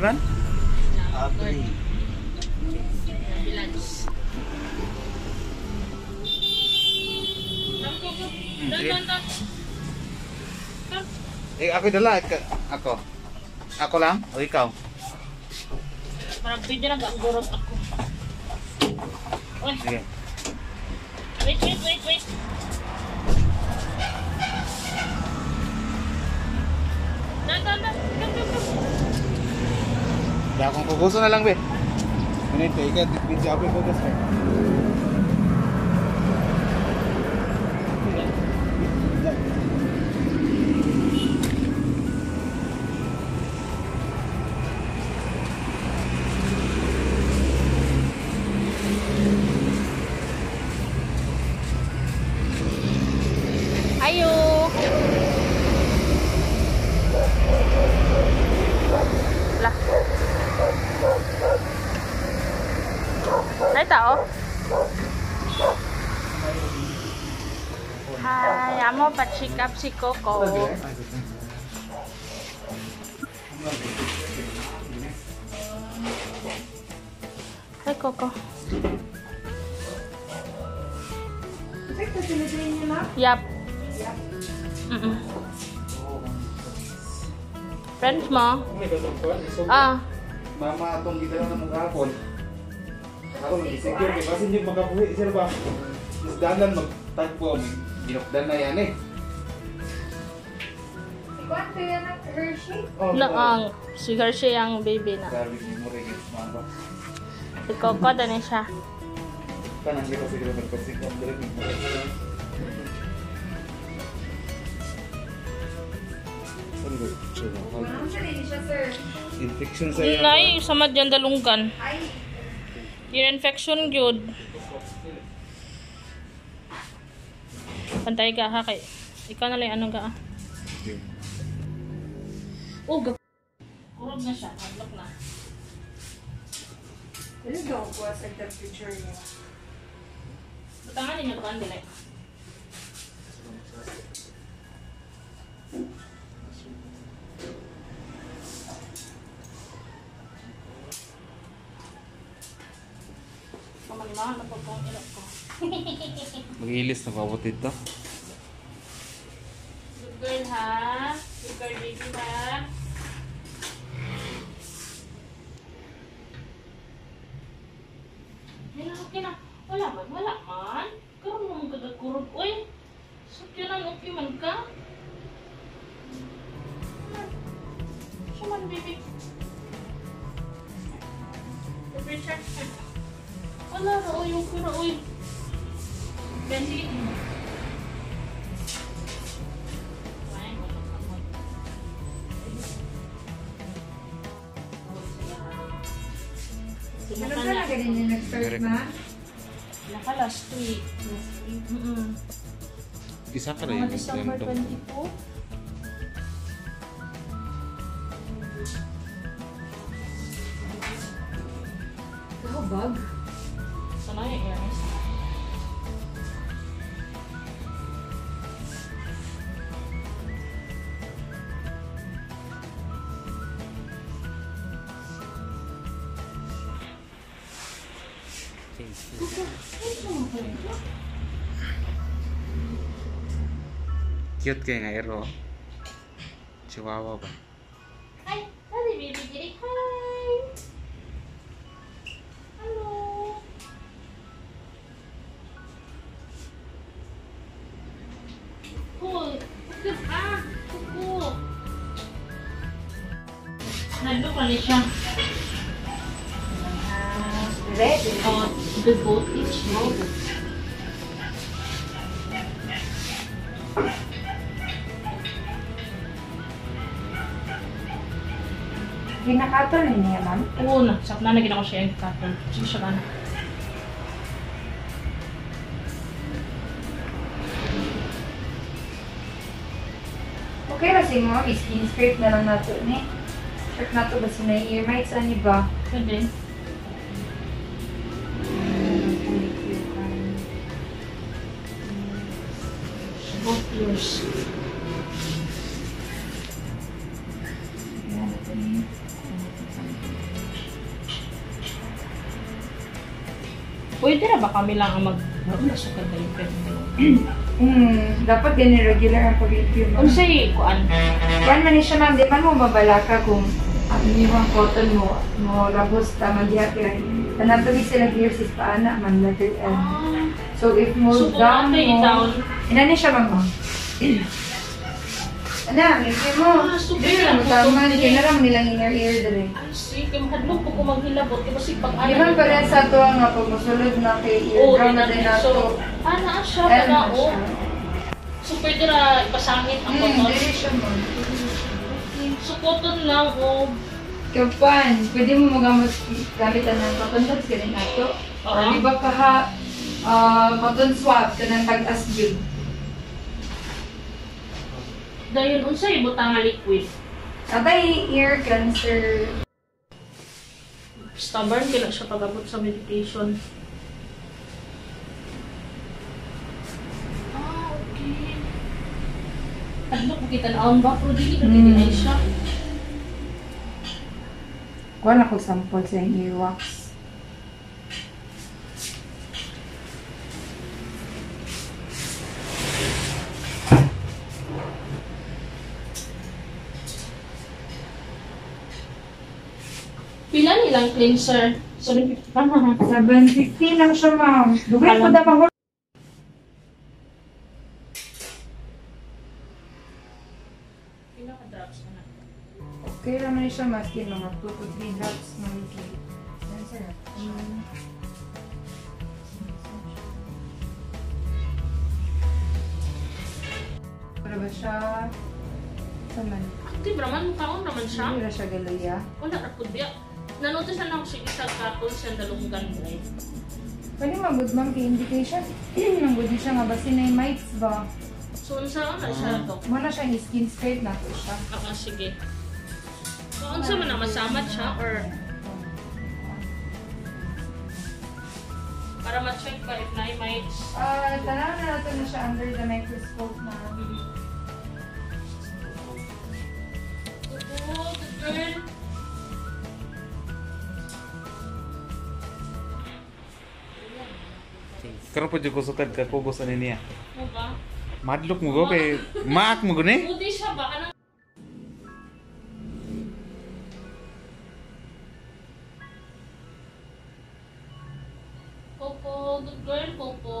Briman? Abri. Sige. Eh, ako dala. Ako. Ako lang? O ikaw? Parang video na ang gurot ako. Uy, Sige. wait, wait, wait, wait. Dan, dan, dan. Come, come, come. Kaya akong kukuso na lang, be. Ganito, ikaw, video ako yung kukuso. Ay tao. Hi, amo pa-check up si Coco. Hi, Coco. Yap. Mm-mm. Friends mo? Ah. Mama, atong gitara na mong hapon. Ako, mag-secure. Kaya kasi yung makabuhi, sir ba? Mas dalan magtagpo. Ginokdan na yan eh. Kwento yan ang Hershey? Oh, ang si Hershey ang baby na. Grabe, hindi mo rin yung mama. Si Coco, na siya. Kanang kita siguro magpasik ang direct mo rin. Infection sa Hindi na eh, samad yan dalunggan. Ay, Ear infection yun. Pantay ka ha kay. Ikaw na lang anong ka ah. Oh, gap. Kurog na siya. Hadlock na. ano daw po sa temperature niya? Butangan ninyo ito kan dilay. Mamalimahan na po kong ilok ko. Mag-iilis na pabot dito. Good girl ha. Good girl baby ha. Wala, okay na. Wala man, wala man. Karoon mo mong kagakurog. Uy, sakyo na, okay man ka. Siya man, baby. Temperature. Wala na, uy, okay na, uy. Benji. Ano ka na ganun yung nag-start na? Naka last week. Mm-mm. Isa ka Mga December 22. Cute kayo nga ero. Chihuahua ba? Hi! Hi, baby Jake. Hi! Hello! Cool! Kukus ah! Kuku! Nandun pa rin siya. red. Uh, the boat each no. Ginakato na niya, ma'am. Oo na, sa na naging ako siya yung cotton. Sige siya ka na. Okay ra si mo, skin skirt na lang nato ni. Shirt nato ba sa may ear mites ani ba? Pwede. Both yours. Pwede na ba kami lang ang mag... Ano na siya kada yung pwede? Hmm, dapat gani regular ang pag-review mo. Ano sa'yo, kuan? Kuan man siya ma'am, di man mo mabalaka kung ang inyong cotton mo, mo labos tama diha kaya tanatuli sila gear sis paana man letter L. Ah, So if mo so kung down mo, ina ni siya ma'am. Ana, review mo. Ah, kaya lang tama mo ni kaya naram nilang inner ear dere. ay sige, mahadlok po kung maghilabot. Di ba si pag Di man pala sa to nga pag mosulod na kay Oo, eardrum na di din na- nato. so, ah, siya pala, na oh. siya. So, pwede na ipasangit ang Hmm, cotton. dili siya mo. So, cotton lang, oh. Kapan, pwede mo magamit gamitan ng cotton pads ka rin ato. Or Oo. di ba kaha ah, cotton swab ka ng tag-as Dahil unsay butang nga liquid. Atay ear cancer. Stubborn kaya siya pag-abot sa meditation. Ah, okay. Ano ko kita naon ba? Pero di na Hmm. mm. siya. Kuha na ko sample sa earwax. Pila nilang cleanser? 750 pa na. 750 lang siya, ma'am. Dugay ko na pang drops ka na? Okay siya, maski mga 2 to 3 drops na weekly. Yan, sir. Para ba siya? Saman. Active naman, mukhaon naman siya. Hindi na siya galuya. Wala na po diya. Nanotice na lang siya isang katol siya dalunggan drive. Pwede mag-good ma'am kay indication. Ang good siya nga basin na mites ba? So, unsa na siya to? Wala siya ni skin straight na to siya. Ah, sige. So, unsa man na masamat siya or para ma-check pa if na mites. Ah, tanaw na natin na siya under the microscope na. Oh, good girl. Go kay maak mo guni. Buti siya ba? Anong Coco, good girl, Coco.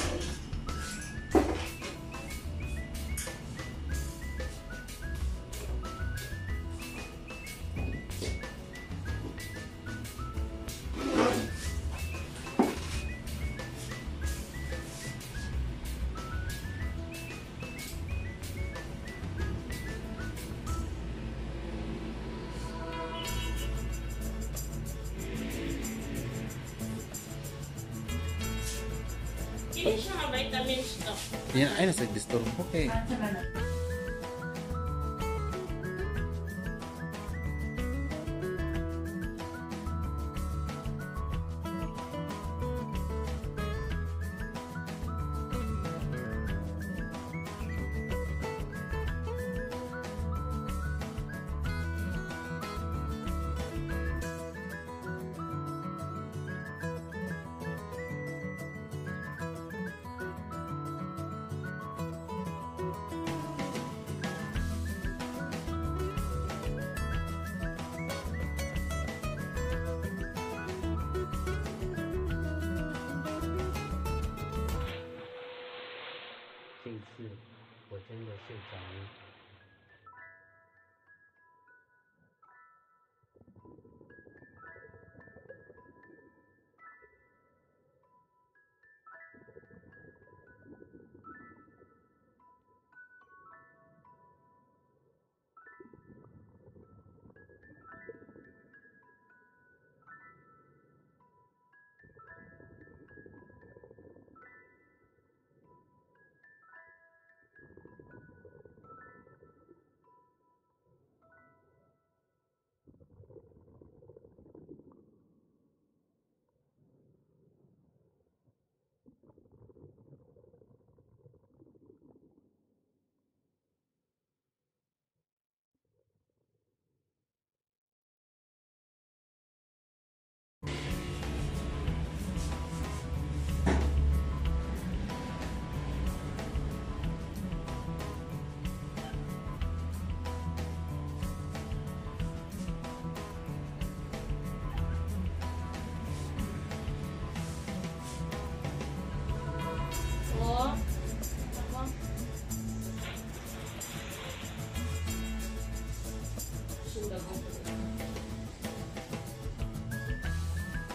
Hindi siya nga vitamins to. Yan ay nasa disturb ko kay.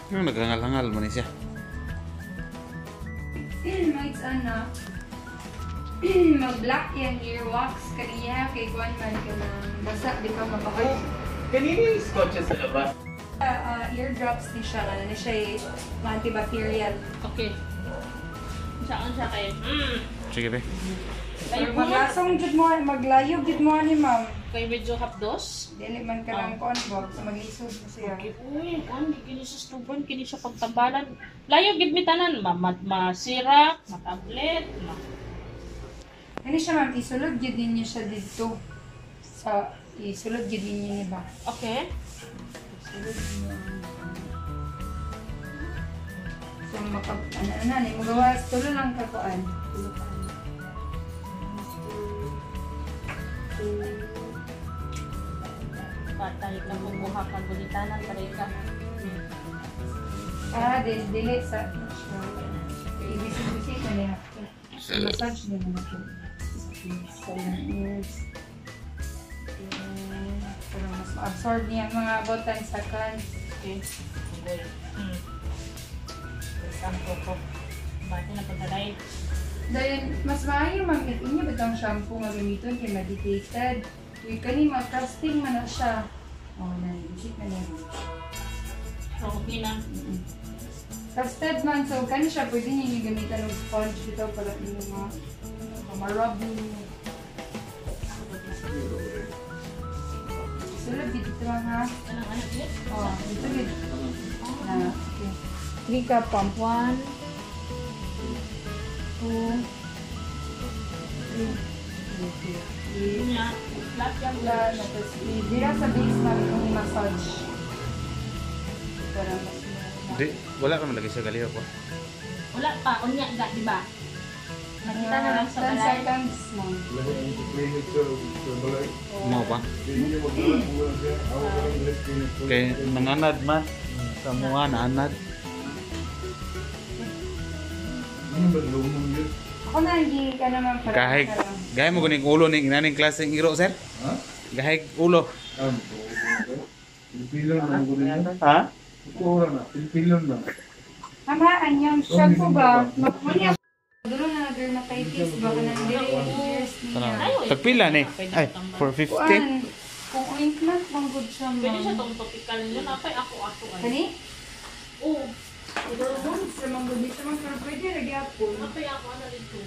Ano naghangal-hangal man siya? Mites ana. Mag-black yan earwax kaniya kay kuan man ka ng basa di ka mapakay. Kanina yung scotches sa labas. Uh, eardrops ni siya ano ni siya antibacterial. Okay. Saan siya kayo? Mm. Sige be. Pero po magasong jud mo maglayo jud mo ni ma'am. Kayo medyo hapdos? Dili man ka ng kuan box mag-isod mo siya. Okay, uy, ano, kini sa stuban, kini sa pagtambalan. Layo, gid mi tanan, ma, ma, masira, matablet, ma. Kani siya ma'am isulod jud ninyo siya dito sa isulod jud ninyo ni ba. Okay. So maka ano na ni magawas tulo lang ka kuan. Tulo ka. Patay ka kung buha ka gulitanan, patay ka. Ah, dili dili sa ibig-ibig ko niya. Massage din mo ko. Para mas ma-absorb niya ang mga botan sa kan. Okay. Okay. Hmm. Sampo ko. Bati na pagkalay. Dahil mas maayo ma'am if inyo bitang shampoo nga gamiton kay medicated. Uy, kanima, casting man na siya. Oh, nanisip na na. Okay na. Mm-mm. Casted man, so kani siya pwede niya yung gamitan ng sponge dito para yung mga ma-rub yung Sulod dito lang ha. Ano, ano, ano? Oh, dito dito. Ah. ah, okay. 3 cup pump. 1, 2, 3. Flat na tapos dira sa base namin yung massage. Para mas Di, wala naman lagi sa galiho ko. Wala pa. Unya ga, di ba? Nakita na lang sa 10 balay. seconds lang. Mo ba? Kay nanganad man. Sa mga naanad. Ako na hindi ka naman para Gahig. Gahig mo kuning ulo ni inaning klaseng iro, sir? Ha? Gahig ulo. Pilipilon na ko din. Ha? Pura na. Pilipilon na. Ama, anyang shampoo ba? Makunya. Dulo na dermatitis, baka nandiri years Sana. niya. Tagpila ni. Ay, 450. Kuan, kung ointment, bang good siya Pwede siya tong topical yun. Apay ako ako. Kani? Oo. Hormones, lamang good siya ma'am, pero pwede lagi ako. Apay ako ano dito.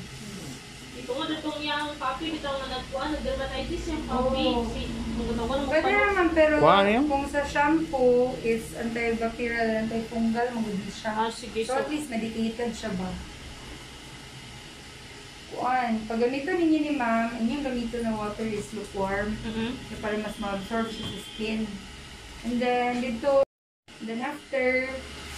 Ito nga dito yung papi dito nga nagkuha nag-dermatitis yung papi. Oo. Si magkatawa mo Pwede naman, pero Kuha niyo? kung sa shampoo is antibacterial, antifungal, magod siya. Ah, sige. So So, at least medicated siya ba? Kuan, pag gamito ninyo ni ma'am, inyong gamito na water is lukewarm. Mhm. na para mas ma-absorb siya sa skin. And then, dito, then after,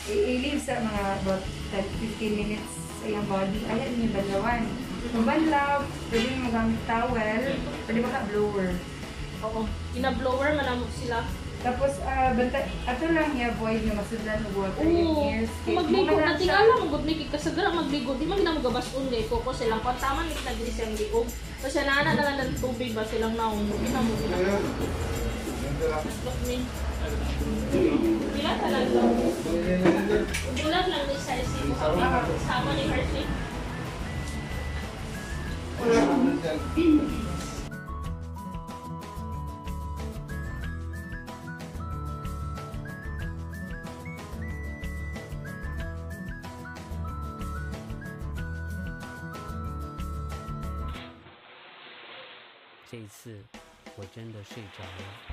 i-leave sa mga about 10-15 minutes sa iyong body. Ayan yung banlawan. Kung banlaw, pwede mo magamit towel, pwede ka blower. Oo. Ina-blower man lang sila. Tapos, ah, banta, ato lang i-avoid na masudlan ng water yung Oo. ears. Kung magligo na tingala mo gud ni kasagara magligo. Di man gina mo gabason gay ko ko silang kon tama ni na diri siyang liog. So siya na na lang ng tubig ba silang naong mo gina mo gina. Kila talaga. Bulag lang ni sa isip ko. Sama ni Hershey. 这一次我真的睡着了。